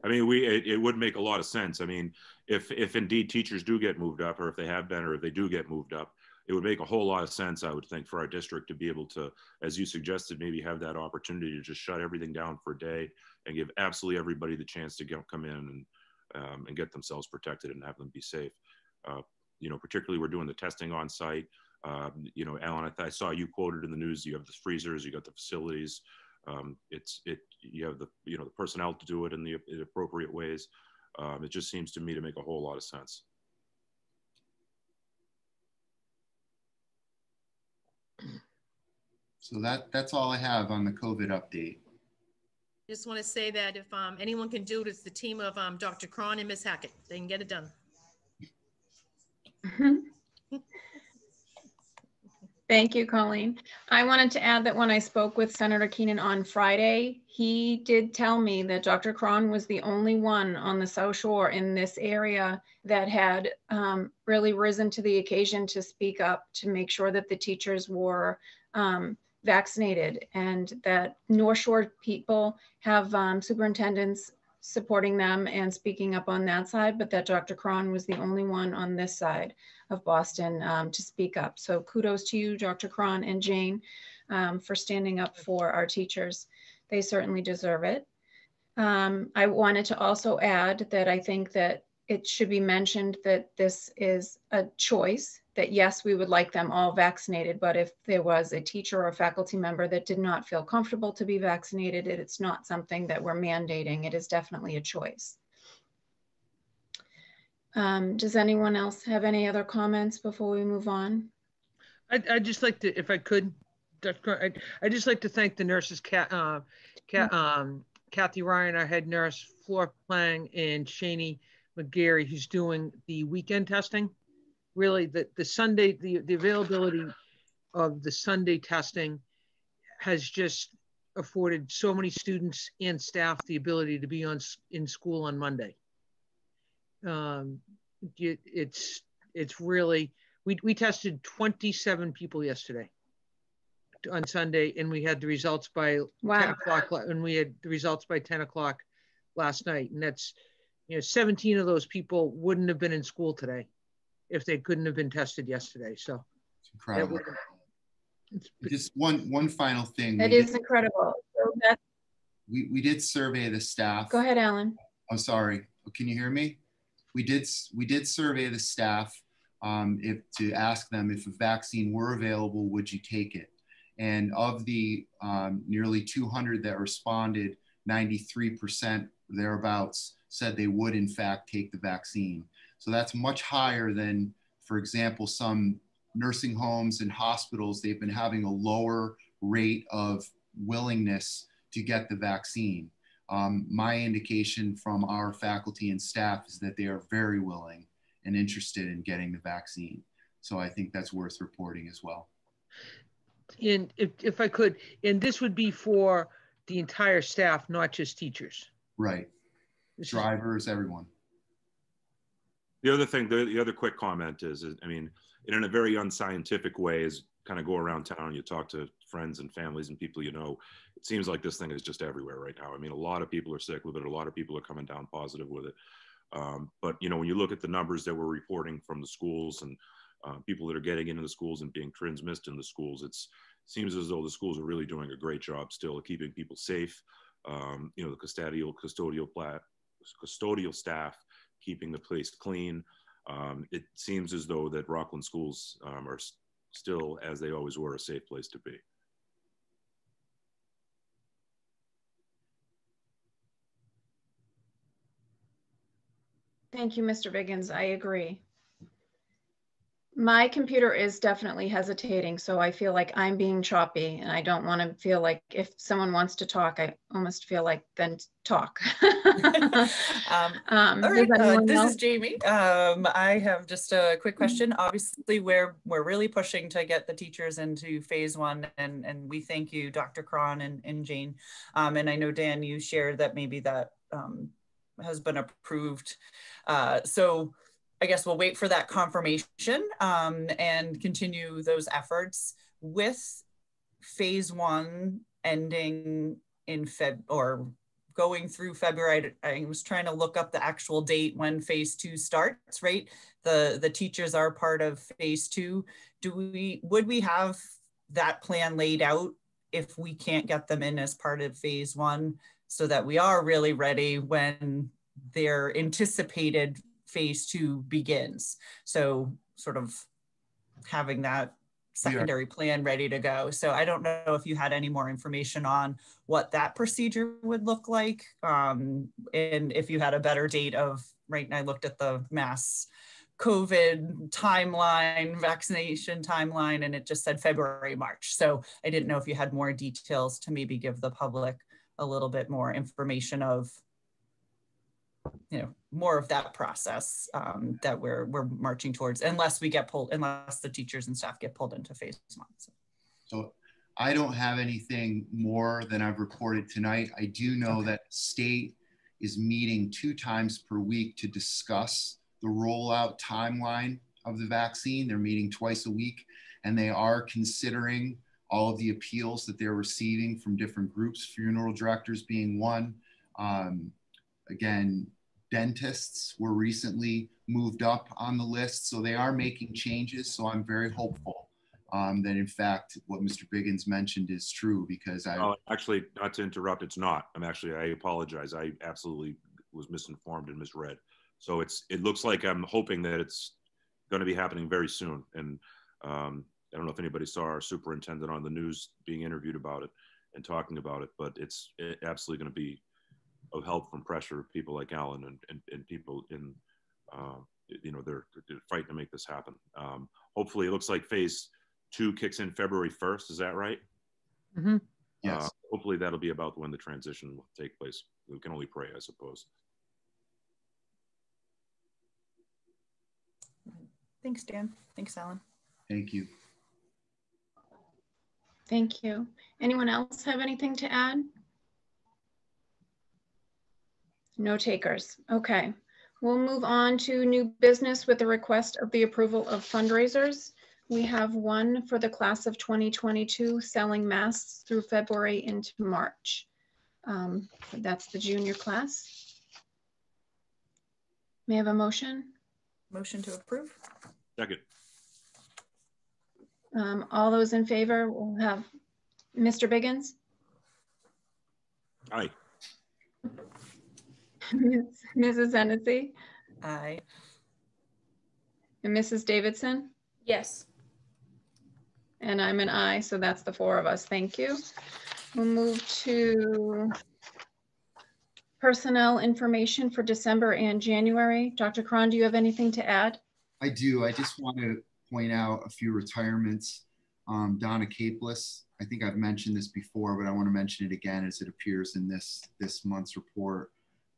I mean, we it, it would make a lot of sense. I mean, if if indeed teachers do get moved up, or if they have been, or if they do get moved up, it would make a whole lot of sense. I would think for our district to be able to, as you suggested, maybe have that opportunity to just shut everything down for a day and give absolutely everybody the chance to get, come in and um, and get themselves protected and have them be safe. Uh, you know, particularly we're doing the testing on site. Um, you know, Alan, I, I saw you quoted in the news. You have the freezers, you got the facilities. Um, it's it. You have the you know the personnel to do it in the, in appropriate ways. Um, it just seems to me to make a whole lot of sense. So that that's all I have on the COVID update. Just want to say that if um, anyone can do it, it's the team of um, Dr. Cron and Miss Hackett. They can get it done. Thank you, Colleen. I wanted to add that when I spoke with Senator Keenan on Friday, he did tell me that Dr. Cron was the only one on the South Shore in this area that had um, really risen to the occasion to speak up to make sure that the teachers were um, vaccinated and that North Shore people have um, superintendents supporting them and speaking up on that side, but that Dr. Cron was the only one on this side of Boston um, to speak up. So kudos to you, Dr. Cron and Jane, um, for standing up for our teachers. They certainly deserve it. Um, I wanted to also add that I think that it should be mentioned that this is a choice, that yes, we would like them all vaccinated, but if there was a teacher or a faculty member that did not feel comfortable to be vaccinated, it's not something that we're mandating. It is definitely a choice. Um, does anyone else have any other comments before we move on? I'd, I'd just like to, if I could, Dr. I'd, I'd just like to thank the nurses, Cat, uh, Cat, um, Kathy Ryan, our head nurse, Flora Plang, and Shani McGarry, who's doing the weekend testing. Really, the, the Sunday, the, the availability of the Sunday testing has just afforded so many students and staff the ability to be on in school on Monday. Um, it, it's it's really we we tested 27 people yesterday on Sunday, and we had the results by wow. 10 o'clock, and we had the results by 10 o'clock last night, and that's you know, 17 of those people wouldn't have been in school today if they couldn't have been tested yesterday. So It's incredible. that would- Just one, one final thing. That We is did- incredible. So We, we did survey the staff. go ahead, Alan. I'm sorry. Can you hear me? We did we did survey the staff um, if to ask them if a vaccine were available, would you take it? And of the um, nearly 200 that responded, 93% thereabouts said they would in fact take the vaccine. So that's much higher than, for example, some nursing homes and hospitals. They've been having a lower rate of willingness to get the vaccine. Um, my indication from our faculty and staff is that they are very willing and interested in getting the vaccine. So I think that's worth reporting as well. And if, if I could, and this would be for the entire staff, not just teachers. Right. This Drivers, everyone. The other thing, the, the other quick comment is, is, I mean, in a very unscientific way, is kind of go around town, you talk to friends and families and people you know. It seems like this thing is just everywhere right now. I mean, a lot of people are sick with it. A lot of people are coming down positive with it. Um, but you know, when you look at the numbers that we're reporting from the schools and uh, people that are getting into the schools and being transmitted in the schools, it's seems as though the schools are really doing a great job still keeping people safe. Um, you know, the custodial custodial plat, custodial staff keeping the place clean. Um, it seems as though that Rockland schools um, are still, as they always were, a safe place to be. Thank you, Mr. Biggins. I agree. My computer is definitely hesitating, so I feel like I'm being choppy and I don't want to feel like if someone wants to talk, I almost feel like then talk. (laughs) Um, Um, All right, uh, this else- is Jamie. Um, I have just a quick question. Obviously, we're we're really pushing to get the teachers into phase one, and and we thank you, Dr. Cron and, and Jane. Um, and I know Dan, you shared that maybe that um, has been approved. Uh, so I guess we'll wait for that confirmation um, and continue those efforts with phase one ending in Feb or going through February. I was trying to look up the actual date when phase two starts, right? The the teachers are part of phase two. Do we would we have that plan laid out if we can't get them in as part of phase one so that we are really ready when their anticipated phase two begins? So sort of having that secondary plan ready to go. So I don't know if you had any more information on what that procedure would look like. Um, and if you had a better date of, right, and I looked at the mass COVID timeline, vaccination timeline, and it just said February, March. So I didn't know if you had more details to maybe give the public a little bit more information of you know more of that process um, that we're we're marching towards unless we get pulled unless the teachers and staff get pulled into phase one so. So I don't have anything more than I've reported tonight. I do know that state is meeting two times per week to discuss the rollout timeline of the vaccine. They're meeting twice a week and they are considering all of the appeals that they're receiving from different groups, funeral directors being one. Um, again, dentists were recently moved up on the list, so they are making changes. So I'm very hopeful um, that, in fact, what Mr. Biggins mentioned is true because I. Oh, actually, not to interrupt, it's not. I'm actually, I apologize. I absolutely was misinformed and misread. So it's, it looks like I'm hoping that it's going to be happening very soon. And um, I don't know if anybody saw our superintendent on the news being interviewed about it and talking about it, but it's absolutely going to be of help from pressure of people like Alan and, and, and people in, uh, you know, they're, they're fighting to make this happen. Um, hopefully, it looks like phase two kicks in February 1st. Is that right? Mhm. Yes. Uh, hopefully, that'll be about when the transition will take place. We can only pray, I suppose. thanks dan thanks alan Thank you. Thank you. Anyone else have anything to add? No takers. Okay. We'll move on to new business with the request of the approval of fundraisers. We have one for the class of 2022 selling masks through February into March. Um, That's the junior class. May I have a motion? Motion to approve? Second. Um, all those in favor will have Mr. Biggins, Aye. Ms. Mrs. Hennessy, Aye. and Mrs. Davidson, Yes. and I'm an aye, so that's the four of us. Thank you. We'll move to personnel information for December and January. Dr. Cron, do you have anything to add? I do. I just want to point out a few retirements. Um, Donna Capeless, I think I've mentioned this before, but I want to mention it again as it appears in this this month's report.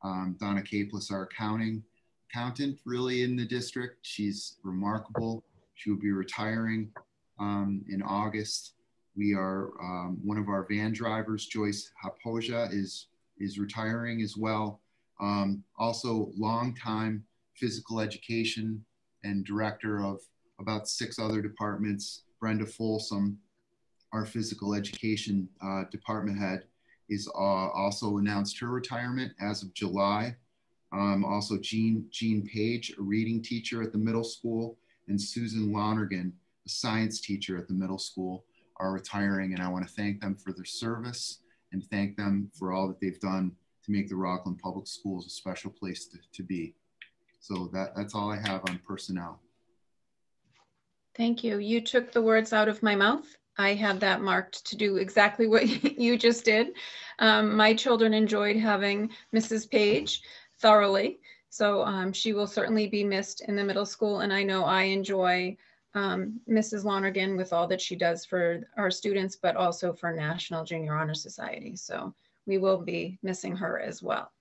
Um, Donna Capeless, our accounting accountant, really in the district. She's remarkable. She will be retiring um, in August. We are um, one of our van drivers, Joyce Hapoja, is is retiring as well. Um, also, longtime physical education and director of about six other departments. Brenda Folsom, our physical education uh, department head, is uh, also announced her retirement as of July. Um, also, Jean, Jean Page, a reading teacher at the middle school, and Susan Lonergan, a science teacher at the middle school, are retiring. And I want to thank them for their service and thank them for all that they've done to make the Rockland Public Schools a special place to, to be. So that, that's all I have on personnel. Thank you. You took the words out of my mouth. I had that marked to do exactly what (laughs) you just did. Um, my children enjoyed having Mrs. Page thoroughly. So um, she will certainly be missed in the middle school. And I know I enjoy um, Mrs. Lonergan with all that she does for our students, but also for National Junior Honor Society. So we will be missing her as well.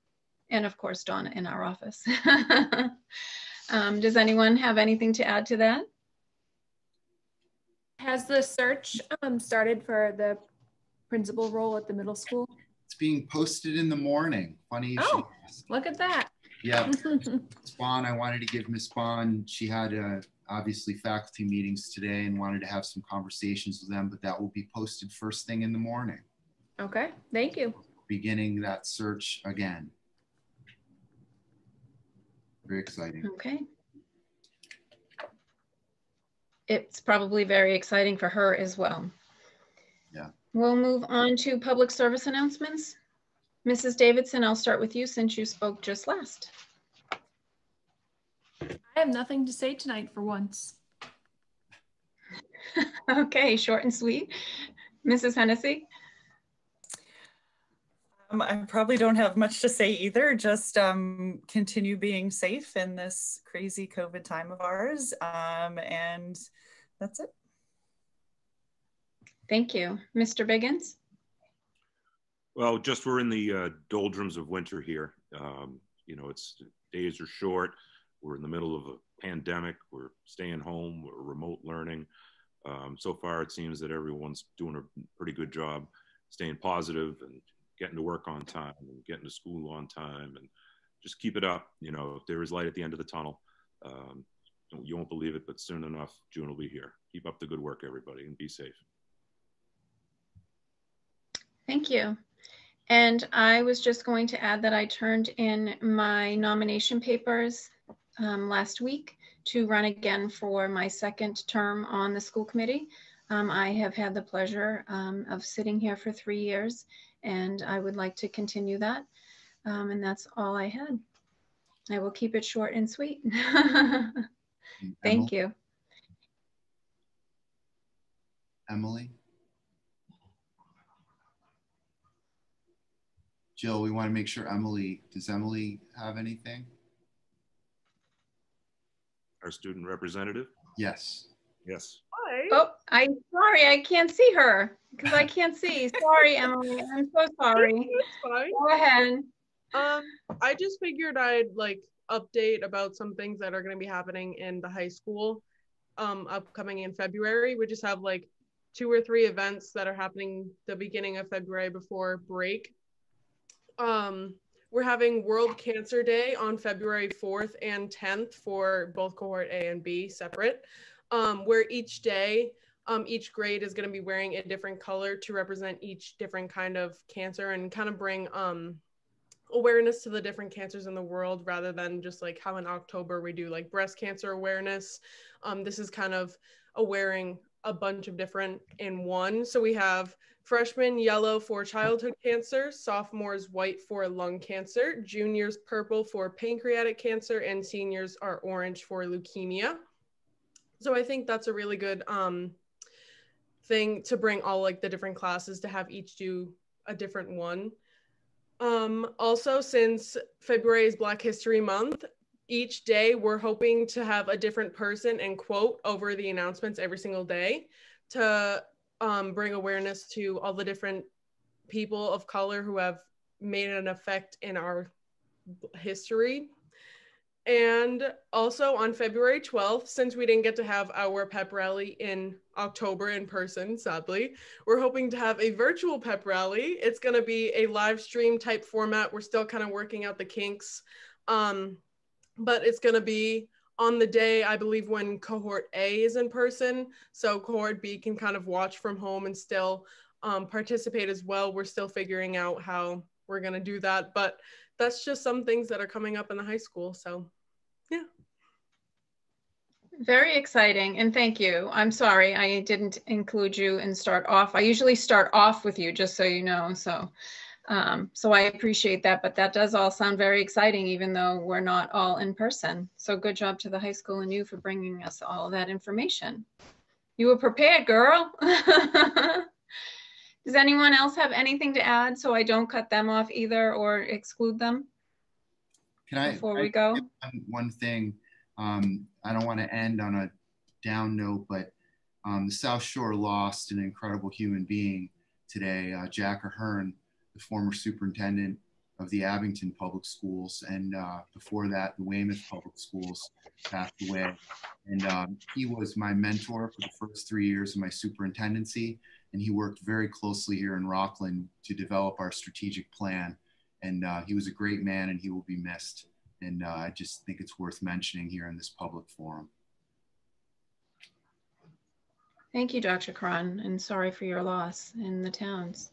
And of course, Donna in our office. (laughs) um, does anyone have anything to add to that? Has the search um, started for the principal role at the middle school? It's being posted in the morning. Funny Oh, look at that. Yeah. (laughs) Spawn, I wanted to give Miss Bond, she had uh, obviously faculty meetings today and wanted to have some conversations with them, but that will be posted first thing in the morning, Okay, thank you. beginning that search again. Very exciting. Okay. It's probably very exciting for her as well. Yeah. We'll move on to public service announcements. Mrs. Davidson, I'll start with you since you spoke just last. I have nothing to say tonight for once. (laughs) Okay, short and sweet. Mrs. Hennessy? Um, I probably don't have much to say either. Just um, continue being safe in this crazy COVID time of ours. Um, and that's it. Thank you. Mr. Biggins? Well, just we're in the uh, doldrums of winter here. Um, you know, it's days are short. We're in the middle of a pandemic. We're staying home. We're remote learning. Um, so far, it seems that everyone's doing a pretty good job staying positive and getting to work on time and getting to school on time and just keep it up. You know, there is light at the end of the tunnel. Um, you won't believe it, but soon enough, June will be here. Keep up the good work, everybody, and be safe. Thank you. And I was just going to add that I turned in my nomination papers um, last week to run again for my second term on the school committee. Um, I have had the pleasure um, of sitting here for three years and I would like to continue that. Um, and that's all I had. I will keep it short and sweet. (laughs) Thank you. Emily? Jill, we want to make sure Emily, does Emily have anything? Our student representative? Yes. Yes. Oh, I'm sorry, I can't see her because I can't see. Sorry, (laughs) Emily. I'm so sorry. Go ahead. Um, I just figured I'd like update about some things that are going to be happening in the high school um upcoming in February. We just have like two or three events that are happening the beginning of February before break. Um, we're having World Cancer Day on February 4th and 10th for both cohort A and B separate, um, where each day, um, each grade is going to be wearing a different color to represent each different kind of cancer and kind of bring um, awareness to the different cancers in the world rather than just like how in October we do like breast cancer awareness. Um, this is kind of a wearing a bunch of different in one. So we have freshmen yellow for childhood cancer, sophomores white for lung cancer, juniors purple for pancreatic cancer, and seniors are orange for leukemia. So I think that's a really good um, thing to bring all like the different classes to have each do a different one. Um, also, since February is Black History Month, each day we're hoping to have a different person and quote over the announcements every single day to um, bring awareness to all the different people of color who have made an effect in our history and also on February 12th, since we didn't get to have our pep rally in October in person, sadly, we're hoping to have a virtual pep rally. It's going to be a live stream type format. We're still kind of working out the kinks. Um, but it's going to be on the day, I believe, when cohort A is in person. So cohort B can kind of watch from home and still um, participate as well. We're still figuring out how we're going to do that. But that's just some things that are coming up in the high school. So yeah. Very exciting, and thank you. I'm sorry I didn't include you and start off. I usually start off with you, just so you know. So, um, so I appreciate that. But that does all sound very exciting, even though we're not all in person. So, good job to the high school and you for bringing us all that information. You were prepared, girl. (laughs) Does anyone else have anything to add so I don't cut them off either or exclude them? Can I before I, we go? One, one thing, um, I don't want to end on a down note, but um, the South Shore lost an incredible human being today, uh, Jack Ahern, the former superintendent of the Abington Public Schools, and uh, before that, the Weymouth Public Schools passed away. And um, he was my mentor for the first three years of my superintendency, and he worked very closely here in Rockland to develop our strategic plan and uh, he was a great man and he will be missed. And uh, I just think it's worth mentioning here in this public forum. Thank you, Dr. Cron, and sorry for your loss in the towns.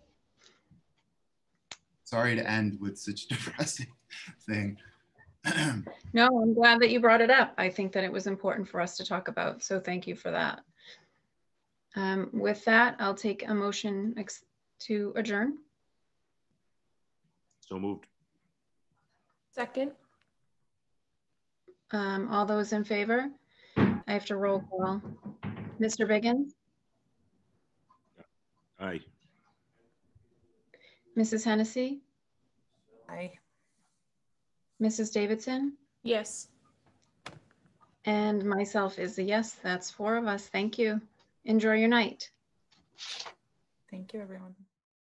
Sorry to end with such a (laughs) depressing thing. (clears throat) no, I'm glad that you brought it up. I think that it was important for us to talk about. So thank you for that. Um, with that, I'll take a motion to adjourn. So moved. Second. Um, all those in favor? I have to roll call. Mr. Biggins? Aye. Mrs. Hennessy? Aye. Mrs. Davidson? Yes. And myself is a yes. That's four of us. Thank you. Enjoy your night. Thank you, everyone.